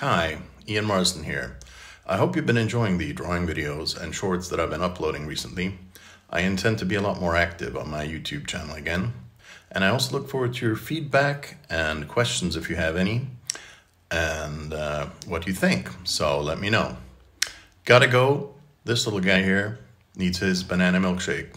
Hi, Ian Marsden here. I hope you've been enjoying the drawing videos and shorts that I've been uploading recently. I intend to be a lot more active on my YouTube channel again. And I also look forward to your feedback and questions if you have any, and uh, what you think. So let me know. Gotta go. This little guy here needs his banana milkshake.